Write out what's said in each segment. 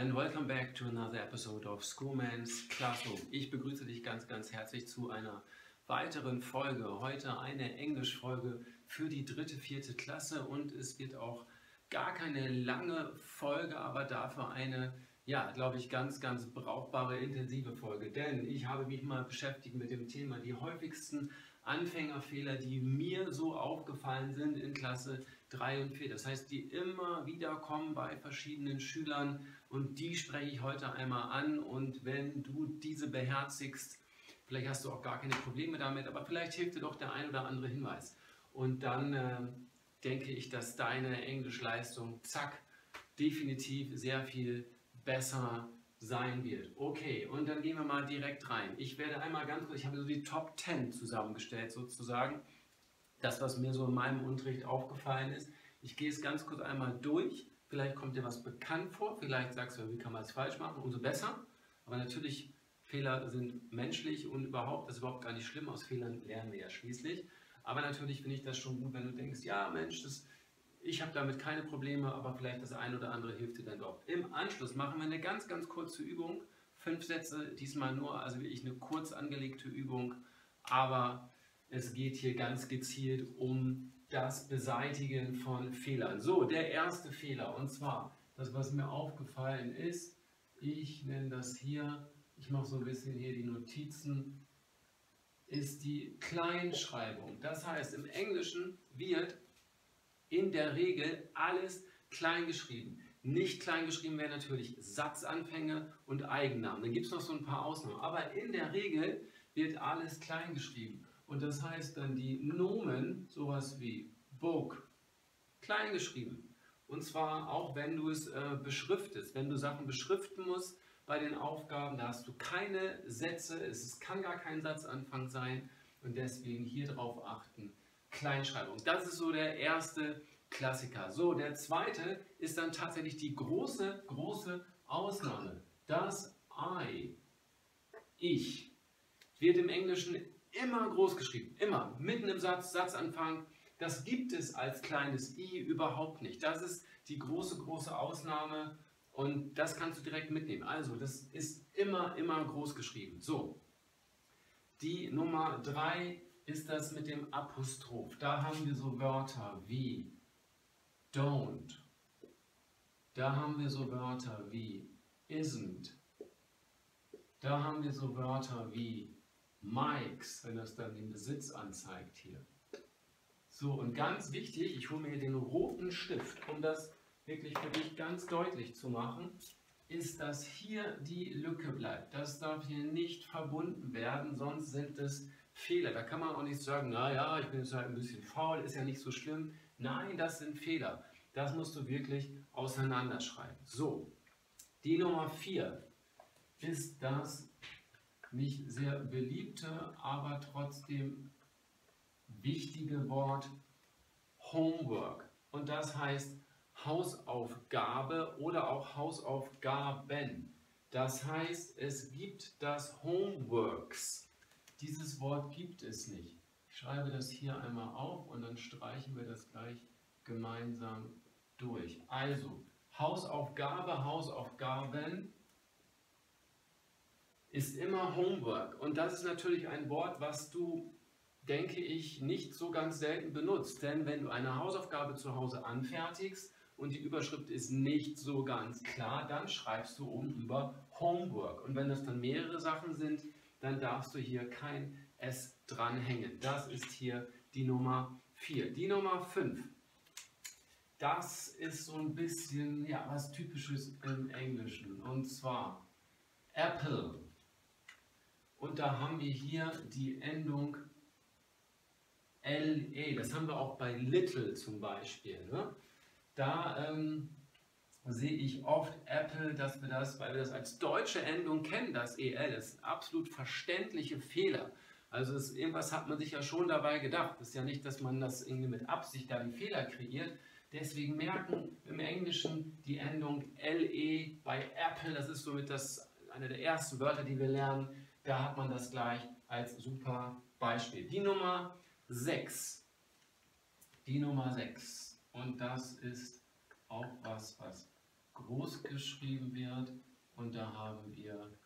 and welcome back to another episode of Schoolman's Classroom. Ich begrüße dich ganz, ganz herzlich zu einer weiteren Folge. Heute eine Englischfolge für die dritte, vierte Klasse und es wird auch gar keine lange Folge, aber dafür eine, ja, glaube ich, ganz, ganz brauchbare, intensive Folge. Denn ich habe mich mal beschäftigt mit dem Thema die häufigsten Anfängerfehler, die mir so aufgefallen sind in Klasse 3 und 4. Das heißt, die immer wieder kommen bei verschiedenen Schülern und die spreche ich heute einmal an. Und wenn du diese beherzigst, vielleicht hast du auch gar keine Probleme damit, aber vielleicht hilft dir doch der ein oder andere Hinweis. Und dann äh, denke ich, dass deine Englischleistung, zack, definitiv sehr viel besser sein wird. Okay, und dann gehen wir mal direkt rein. Ich werde einmal ganz kurz, ich habe so die Top 10 zusammengestellt sozusagen. Das, was mir so in meinem Unterricht aufgefallen ist. Ich gehe es ganz kurz einmal durch. Vielleicht kommt dir was bekannt vor, vielleicht sagst du, wie kann man es falsch machen, umso besser. Aber natürlich, Fehler sind menschlich und überhaupt, das ist überhaupt gar nicht schlimm. Aus Fehlern lernen wir ja schließlich. Aber natürlich finde ich das schon gut, wenn du denkst, ja Mensch, das ich habe damit keine Probleme, aber vielleicht das eine oder andere hilft dir dann doch. Im Anschluss machen wir eine ganz, ganz kurze Übung. Fünf Sätze, diesmal nur, also wirklich eine kurz angelegte Übung, aber es geht hier ganz gezielt um das Beseitigen von Fehlern. So, der erste Fehler, und zwar das, was mir aufgefallen ist, ich nenne das hier, ich mache so ein bisschen hier die Notizen, ist die Kleinschreibung. Das heißt, im Englischen wird in der Regel alles klein geschrieben. Nicht klein geschrieben werden natürlich Satzanfänge und Eigennamen. Dann gibt es noch so ein paar Ausnahmen. Aber in der Regel wird alles klein geschrieben. Und das heißt dann die Nomen, sowas wie Book, klein geschrieben. Und zwar auch, wenn du es äh, beschriftest. Wenn du Sachen beschriften musst bei den Aufgaben, da hast du keine Sätze, es kann gar kein Satzanfang sein. Und deswegen hier drauf achten, Kleinschreibung. Das ist so der erste Klassiker. So, der zweite ist dann tatsächlich die große, große Ausnahme. Das I, ich, wird im Englischen immer groß geschrieben. Immer. Mitten im Satz, Satzanfang. Das gibt es als kleines i überhaupt nicht. Das ist die große, große Ausnahme und das kannst du direkt mitnehmen. Also, das ist immer, immer groß geschrieben. So. Die Nummer drei ist das mit dem Apostroph. Da haben wir so Wörter wie don't. Da haben wir so Wörter wie isn't. Da haben wir so Wörter wie Mikes, wenn das dann den Besitz anzeigt hier. So, und ganz wichtig, ich hole mir den roten Stift, um das wirklich für dich ganz deutlich zu machen, ist, dass hier die Lücke bleibt. Das darf hier nicht verbunden werden, sonst sind es Fehler. Da kann man auch nicht sagen, naja, ich bin jetzt halt ein bisschen faul, ist ja nicht so schlimm. Nein, das sind Fehler. Das musst du wirklich auseinanderschreiben. So, die Nummer 4 ist das nicht sehr beliebte, aber trotzdem wichtige Wort Homework. Und das heißt Hausaufgabe oder auch Hausaufgaben. Das heißt, es gibt das Homeworks. Dieses Wort gibt es nicht. Ich schreibe das hier einmal auf und dann streichen wir das gleich gemeinsam durch. Also, Hausaufgabe, Hausaufgaben ist immer Homework. Und das ist natürlich ein Wort, was du, denke ich, nicht so ganz selten benutzt. Denn wenn du eine Hausaufgabe zu Hause anfertigst und die Überschrift ist nicht so ganz klar, dann schreibst du oben über Homework. Und wenn das dann mehrere Sachen sind, dann darfst du hier kein S dranhängen. Das ist hier die Nummer 4. Die Nummer 5. Das ist so ein bisschen ja, was Typisches im Englischen. Und zwar Apple. Und da haben wir hier die Endung LE. Das haben wir auch bei Little zum Beispiel. Ne? Da ähm, sehe ich oft Apple, dass wir das, weil wir das als deutsche Endung kennen, das EL, das ist absolut verständliche Fehler. Also es, irgendwas hat man sich ja schon dabei gedacht. Es ist ja nicht, dass man das irgendwie mit Absicht da die Fehler kreiert. Deswegen merken im Englischen die Endung LE bei Apple, das ist somit das, eine der ersten Wörter, die wir lernen. Da hat man das gleich als super Beispiel. Die Nummer 6. Die Nummer 6. Und das ist auch was, was groß geschrieben wird. Und da haben wir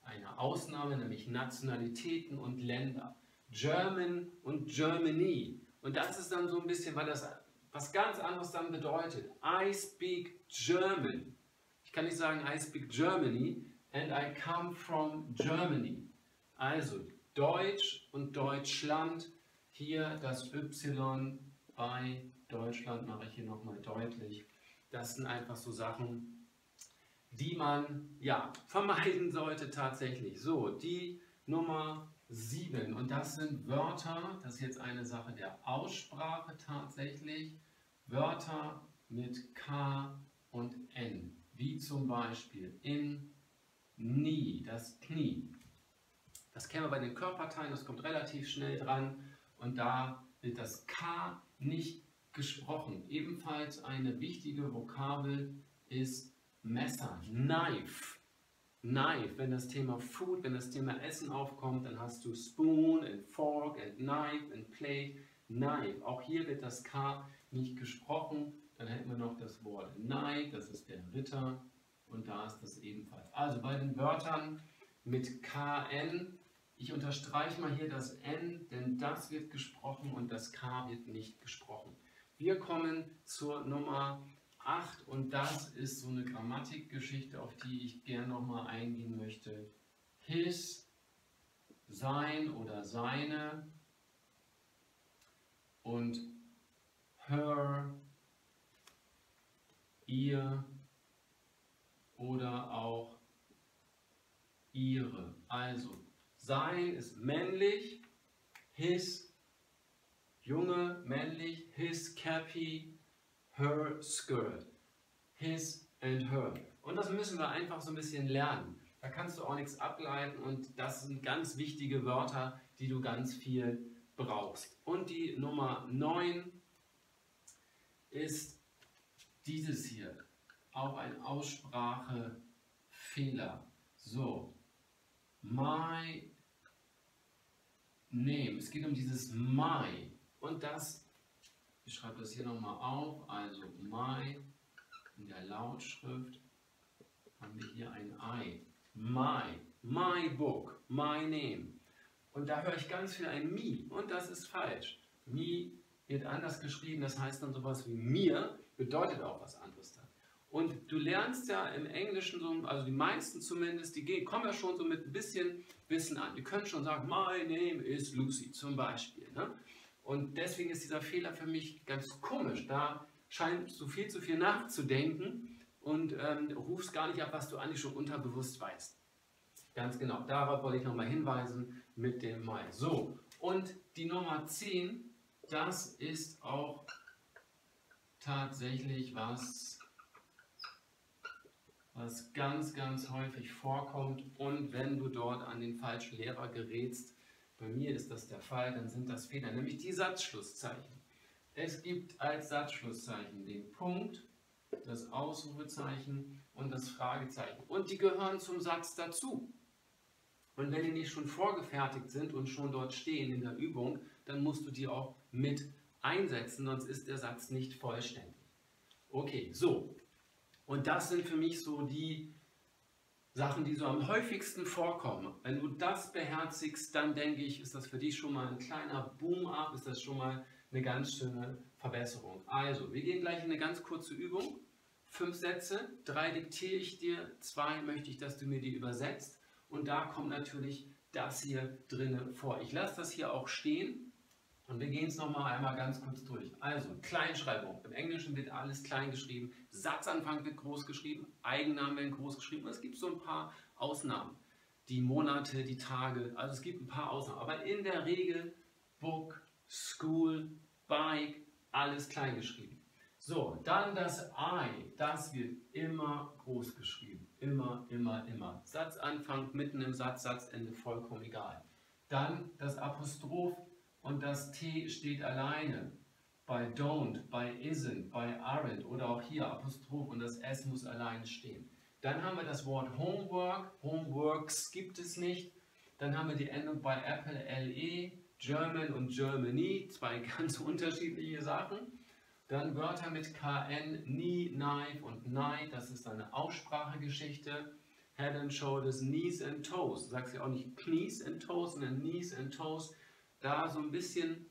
eine Ausnahme, nämlich Nationalitäten und Länder. German und Germany. Und das ist dann so ein bisschen, weil das was ganz anderes dann bedeutet. I speak German. Ich kann nicht sagen, I speak Germany and I come from Germany. Also Deutsch und Deutschland. Hier das Y bei Deutschland mache ich hier nochmal deutlich. Das sind einfach so Sachen, die man ja vermeiden sollte tatsächlich. So, die Nummer 7 und das sind Wörter, das ist jetzt eine Sache der Aussprache tatsächlich. Wörter mit K und N, wie zum Beispiel in, nie, das Knie. Das kennen wir bei den Körperteilen, das kommt relativ schnell dran und da wird das K nicht gesprochen. Ebenfalls eine wichtige Vokabel ist Messer, Knife. Knife, wenn das Thema Food, wenn das Thema Essen aufkommt, dann hast du Spoon and Fork and Knife and Plate, Knife. Auch hier wird das K nicht gesprochen. Dann hätten wir noch das Wort Knight, das ist der Ritter und da ist das ebenfalls. Also bei den Wörtern mit KN ich unterstreiche mal hier das N, denn das wird gesprochen und das K wird nicht gesprochen. Wir kommen zur Nummer 8 und das ist so eine Grammatikgeschichte, auf die ich gerne nochmal eingehen möchte. His, sein oder seine und her, ihr oder auch ihre. Also sein ist männlich, his, Junge, männlich, his cappy, her skirt. His and her. Und das müssen wir einfach so ein bisschen lernen. Da kannst du auch nichts ableiten und das sind ganz wichtige Wörter, die du ganz viel brauchst. Und die Nummer 9 ist dieses hier. Auch ein Aussprachefehler. So. My name. Es geht um dieses my. Und das, ich schreibe das hier nochmal auf, also my in der Lautschrift haben wir hier ein I. My, my book, my name. Und da höre ich ganz viel ein me und das ist falsch. Me wird anders geschrieben, das heißt dann sowas wie mir, bedeutet auch was anderes. Und du lernst ja im Englischen so, also die meisten zumindest, die kommen ja schon so mit ein bisschen Wissen an. Die können schon sagen, my name is Lucy zum Beispiel. Ne? Und deswegen ist dieser Fehler für mich ganz komisch. Da scheint du viel zu viel nachzudenken und ähm, rufst gar nicht ab, was du eigentlich schon unterbewusst weißt. Ganz genau, darauf wollte ich nochmal hinweisen mit dem My. So, und die Nummer 10, das ist auch tatsächlich was, was ganz, ganz häufig vorkommt. Und wenn du dort an den falschen Lehrer gerätst, bei mir ist das der Fall, dann sind das Fehler, nämlich die Satzschlusszeichen. Es gibt als Satzschlusszeichen den Punkt, das Ausrufezeichen und das Fragezeichen. Und die gehören zum Satz dazu. Und wenn die nicht schon vorgefertigt sind und schon dort stehen in der Übung, dann musst du die auch mit einsetzen, sonst ist der Satz nicht vollständig. Okay, so, und das sind für mich so die Sachen, die so am häufigsten vorkommen. Wenn du das beherzigst, dann denke ich, ist das für dich schon mal ein kleiner Boom-up, ist das schon mal eine ganz schöne Verbesserung. Also, wir gehen gleich in eine ganz kurze Übung. Fünf Sätze, drei diktiere ich dir, zwei möchte ich, dass du mir die übersetzt. Und da kommt natürlich das hier drinne vor. Ich lasse das hier auch stehen, und wir gehen es nochmal einmal ganz kurz durch. Also, Kleinschreibung. Im Englischen wird alles klein geschrieben. Satzanfang wird groß geschrieben. Eigennamen werden groß geschrieben. Und es gibt so ein paar Ausnahmen. Die Monate, die Tage. Also es gibt ein paar Ausnahmen. Aber in der Regel Book, School, Bike, alles klein geschrieben. So, dann das I. Das wird immer groß geschrieben. Immer, immer, immer. Satzanfang, mitten im Satz, Satzende, vollkommen egal. Dann das Apostroph und das T steht alleine. Bei don't, bei isn't, bei aren't oder auch hier Apostroph und das S muss alleine stehen. Dann haben wir das Wort Homework. Homeworks gibt es nicht. Dann haben wir die Endung bei Apple LE, German und Germany, zwei ganz unterschiedliche Sachen. Dann Wörter mit KN, knee, knife und night, das ist eine Aussprachegeschichte. Head and Shoulders, Knees and Toes. Du sagst ja auch nicht Knees and Toes, sondern Knees and Toes. Da so ein bisschen,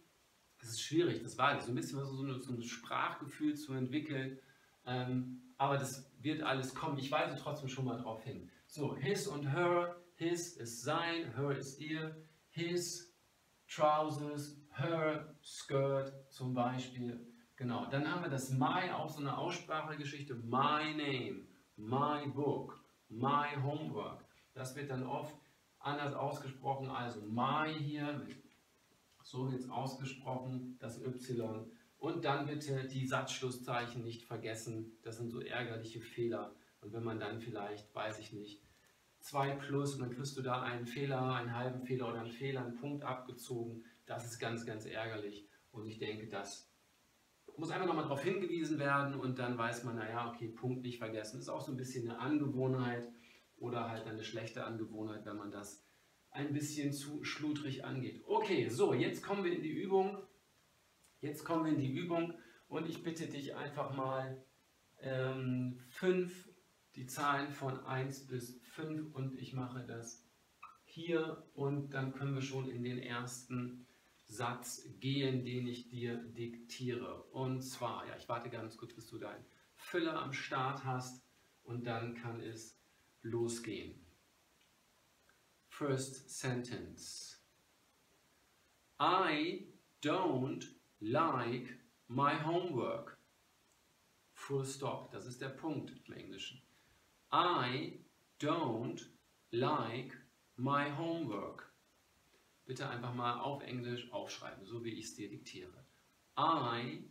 das ist schwierig, das war so ein bisschen so, ein, so ein Sprachgefühl zu entwickeln. Ähm, aber das wird alles kommen. Ich weise trotzdem schon mal drauf hin. So, his und her. His ist sein, her ist ihr. His trousers, her skirt zum Beispiel. Genau, dann haben wir das my, auch so eine Aussprachegeschichte. My name, my book, my homework. Das wird dann oft anders ausgesprochen. Also my hier, so wird es ausgesprochen, das Y. Und dann bitte die Satzschlusszeichen nicht vergessen. Das sind so ärgerliche Fehler. Und wenn man dann vielleicht, weiß ich nicht, 2 plus und dann kriegst du da einen Fehler, einen halben Fehler oder einen Fehler, einen Punkt abgezogen, das ist ganz, ganz ärgerlich. Und ich denke, das muss einfach nochmal darauf hingewiesen werden und dann weiß man, naja, okay, Punkt nicht vergessen. Ist auch so ein bisschen eine Angewohnheit oder halt eine schlechte Angewohnheit, wenn man das ein bisschen zu schludrig angeht. Okay, so, jetzt kommen wir in die Übung. Jetzt kommen wir in die Übung und ich bitte dich einfach mal ähm, fünf, die Zahlen von 1 bis 5 und ich mache das hier und dann können wir schon in den ersten Satz gehen, den ich dir diktiere. Und zwar, ja, ich warte ganz kurz, bis du deinen Füller am Start hast und dann kann es losgehen. First sentence. I don't like my homework. Full stop. Das ist der Punkt im Englischen. I don't like my homework. Bitte einfach mal auf Englisch aufschreiben, so wie ich es dir diktiere. I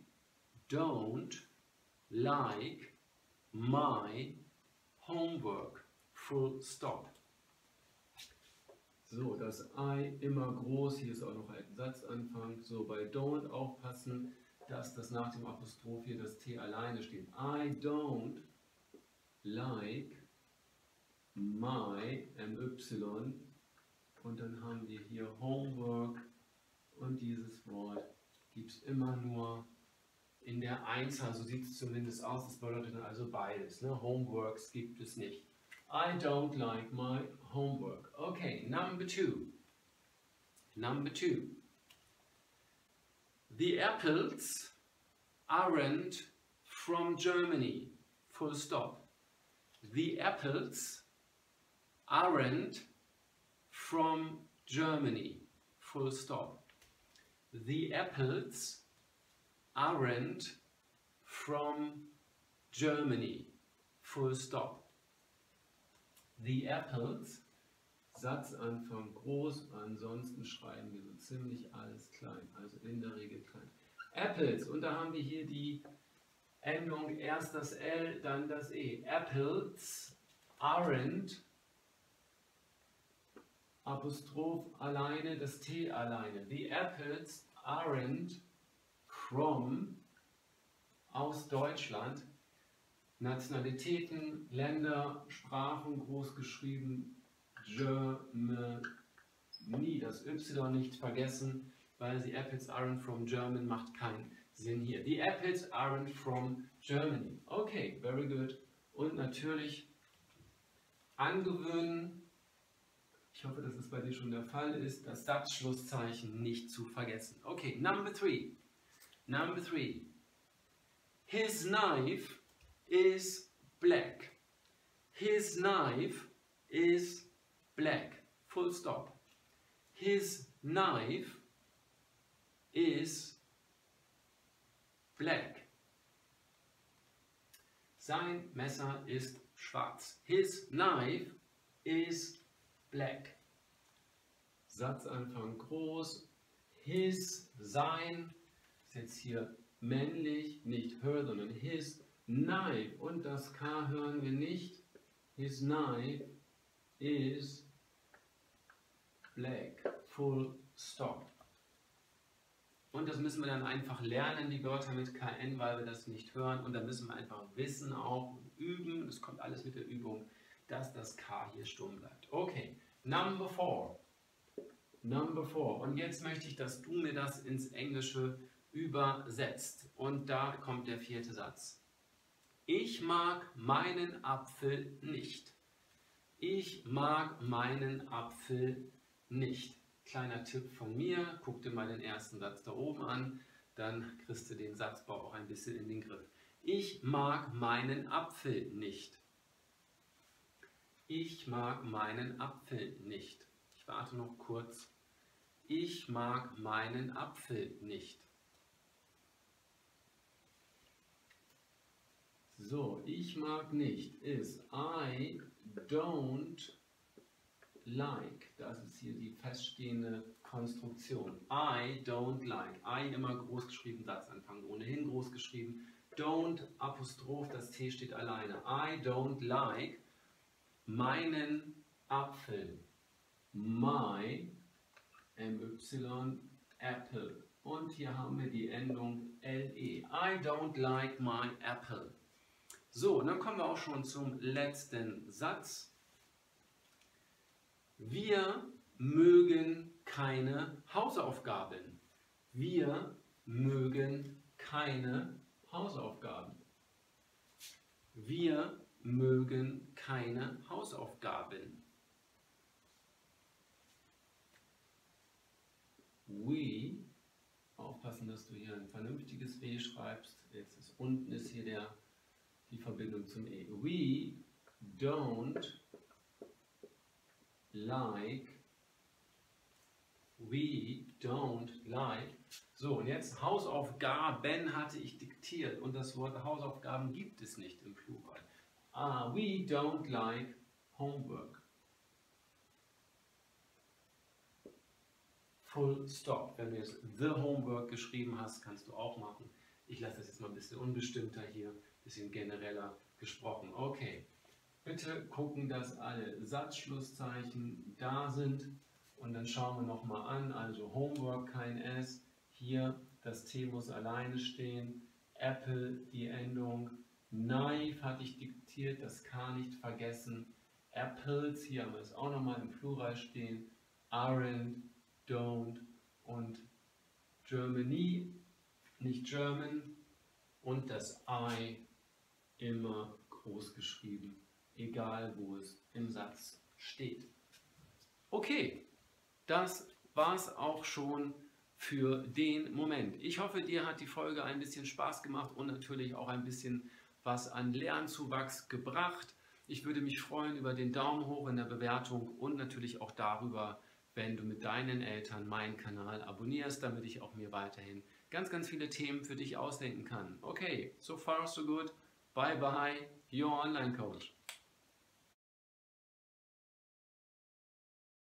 don't like my homework. Full stop. So, das I immer groß, hier ist auch noch ein Satzanfang. So, bei don't aufpassen, dass das nach dem Apostroph hier das T alleine steht. I don't like my, my, und dann haben wir hier Homework und dieses Wort gibt es immer nur in der Einzahl, so sieht es zumindest aus, das bedeutet also beides. Ne? Homeworks gibt es nicht. I don't like my homework. Okay, number two. Number two. The apples aren't from Germany. Full stop. The apples aren't from Germany. Full stop. The apples aren't from Germany. Full stop. The apples, Satzanfang groß, ansonsten schreiben wir so ziemlich alles klein, also in der Regel klein. Apples, und da haben wir hier die Endung erst das L, dann das E. Apples aren't Apostroph alleine, das T alleine. The apples aren't from aus Deutschland. Nationalitäten, Länder, Sprachen groß geschrieben. Germany. Das Y nicht vergessen, weil the apples aren't from German macht keinen Sinn hier. The apples aren't from Germany. Okay, very good. Und natürlich angewöhnen ich hoffe, dass es bei dir schon der Fall ist, das Satzschlusszeichen nicht zu vergessen. Okay, number three. Number three. His knife is black. His knife is black. Full stop. His knife is black. Sein Messer ist schwarz. His knife is black. Satzanfang groß. His, sein, ist jetzt hier männlich, nicht her, sondern his. Knife und das K hören wir nicht. His knife is black. Full stop. Und das müssen wir dann einfach lernen, die Wörter mit KN, weil wir das nicht hören. Und da müssen wir einfach wissen auch üben, das kommt alles mit der Übung, dass das K hier stumm bleibt. Okay, number four. Number four. Und jetzt möchte ich, dass du mir das ins Englische übersetzt. Und da kommt der vierte Satz. Ich mag meinen Apfel nicht. Ich mag meinen Apfel nicht. Kleiner Tipp von mir, guck dir mal den ersten Satz da oben an, dann kriegst du den Satzbau auch ein bisschen in den Griff. Ich mag meinen Apfel nicht. Ich mag meinen Apfel nicht. Ich warte noch kurz. Ich mag meinen Apfel nicht. So, ich mag nicht ist I don't like. Das ist hier die feststehende Konstruktion. I don't like. I immer groß geschrieben, Satzanfang ohnehin groß geschrieben. Don't, Apostroph, das T steht alleine. I don't like meinen Apfel. My, MY, Apple. Und hier haben wir die Endung LE. I don't like my apple. So, und dann kommen wir auch schon zum letzten Satz. Wir mögen keine Hausaufgaben. Wir mögen keine Hausaufgaben. Wir mögen keine Hausaufgaben. We, aufpassen, dass du hier ein vernünftiges W schreibst. Jetzt ist unten ist hier der die Verbindung zum E. We don't like, we don't like. So, und jetzt Hausaufgaben hatte ich diktiert und das Wort Hausaufgaben gibt es nicht im Plural. Ah, we don't like homework. Full stop. Wenn du jetzt the homework geschrieben hast, kannst du auch machen. Ich lasse das jetzt mal ein bisschen unbestimmter hier bisschen genereller gesprochen. Okay, bitte gucken, dass alle Satzschlusszeichen da sind. Und dann schauen wir nochmal an, also Homework kein S, hier das T muss alleine stehen, Apple die Endung, Knife hatte ich diktiert, das K nicht vergessen, Apples, hier haben wir es auch nochmal im Plural stehen, aren't, don't und Germany, nicht German und das I immer groß geschrieben, egal wo es im Satz steht. Okay, das war es auch schon für den Moment. Ich hoffe, dir hat die Folge ein bisschen Spaß gemacht und natürlich auch ein bisschen was an Lernzuwachs gebracht. Ich würde mich freuen über den Daumen hoch in der Bewertung und natürlich auch darüber, wenn du mit deinen Eltern meinen Kanal abonnierst, damit ich auch mir weiterhin ganz, ganz viele Themen für dich ausdenken kann. Okay, so far so good. Bye bye, your online coach.